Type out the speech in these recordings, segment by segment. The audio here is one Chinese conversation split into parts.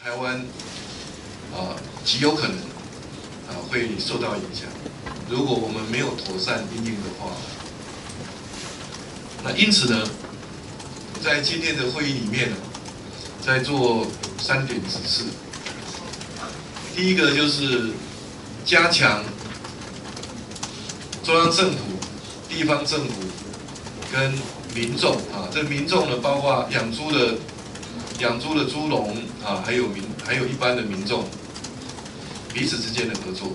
台湾啊极有可能啊会受到影响。如果我们没有妥善应应的话，那因此呢，在今天的会议里面呢，在做三点指示。第一个就是加强中央政府、地方政府跟民众啊，这民众呢包括养猪的。养猪的猪农啊，还有民，还有一般的民众，彼此之间的合作。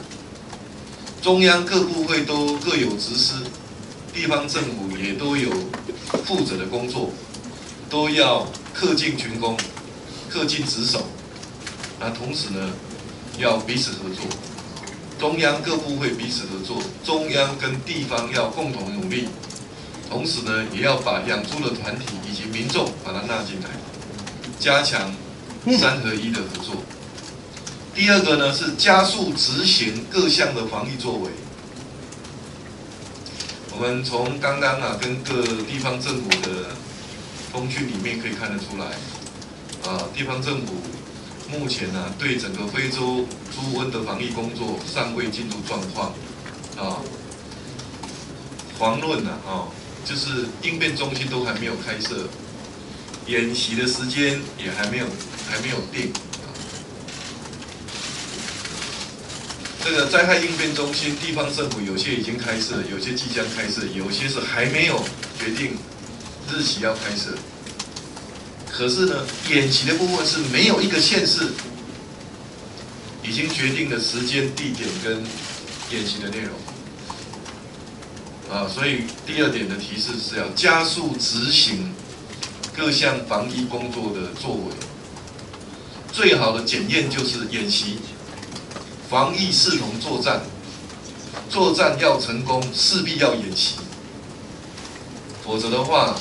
中央各部会都各有职司，地方政府也都有负责的工作，都要恪尽群功，恪尽职守。那同时呢，要彼此合作。中央各部会彼此合作，中央跟地方要共同努力。同时呢，也要把养猪的团体以及民众把它纳进来。加强三合一的合作。第二个呢是加速执行各项的防疫作为。我们从刚刚啊跟各地方政府的通讯里面可以看得出来，啊地方政府目前呢对整个非洲猪瘟的防疫工作尚未进入状况，啊，遑论呢啊就是应变中心都还没有开设。演习的时间也还没有还没有定，这个灾害应变中心，地方政府有些已经开设，有些即将开设，有些是还没有决定日期要开设。可是呢，演习的部分是没有一个县市已经决定的时间、地点跟演习的内容。啊，所以第二点的提示是要加速执行。各项防疫工作的作为，最好的检验就是演习。防疫视同作战，作战要成功，势必要演习。否则的话，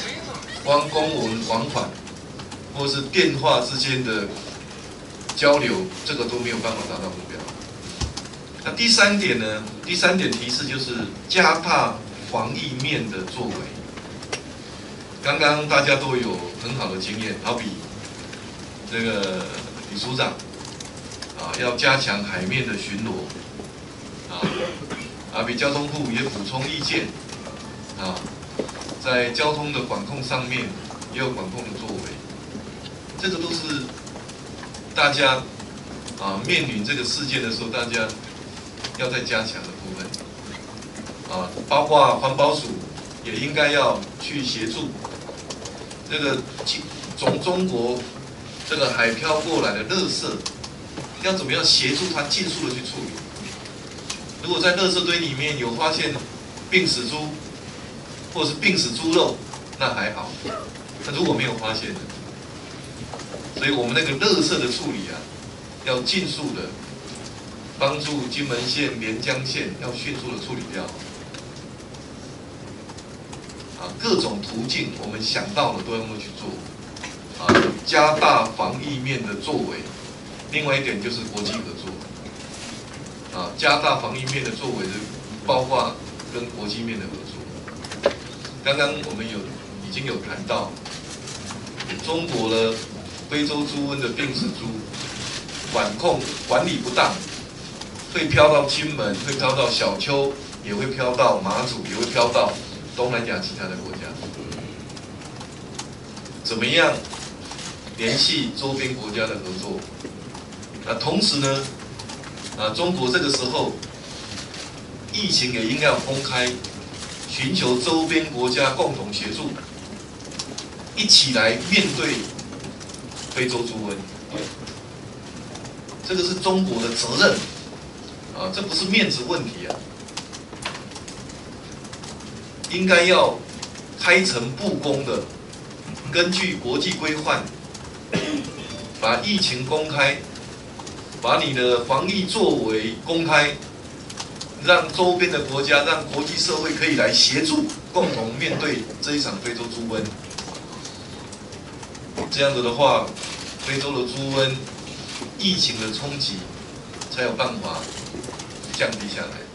光公文往返或是电话之间的交流，这个都没有办法达到目标。那第三点呢？第三点提示就是加大防疫面的作为。刚刚大家都有很好的经验，好比这个李署长啊，要加强海面的巡逻啊，啊，比交通部也补充意见啊，在交通的管控上面也有管控的作为，这个都是大家啊面临这个事件的时候，大家要再加强的部分啊，包括环保署也应该要去协助。这个从中国这个海漂过来的垃圾，要怎么样协助他尽速的去处理？如果在垃圾堆里面有发现病死猪，或者是病死猪肉，那还好。那如果没有发现的，所以我们那个垃圾的处理啊，要尽速的帮助金门县、连江县要迅速的处理掉。啊各种途径，我们想到的都要么去做，啊，加大防疫面的作为。另外一点就是国际合作，啊，加大防疫面的作为的，包括跟国际面的合作。刚刚我们有已经有谈到，中国呢非洲猪瘟的病死猪管控管理不当，会飘到金门，会飘到小丘，也会飘到马祖，也会飘到。东南亚其他的国家怎么样联系周边国家的合作？那同时呢，啊，中国这个时候疫情也应该要公开，寻求周边国家共同协助，一起来面对非洲猪瘟。这个是中国的责任啊，这不是面子问题啊。应该要开诚布公的，根据国际规范，把疫情公开，把你的防疫作为公开，让周边的国家、让国际社会可以来协助，共同面对这一场非洲猪瘟。这样子的话，非洲的猪瘟疫情的冲击才有办法降低下来。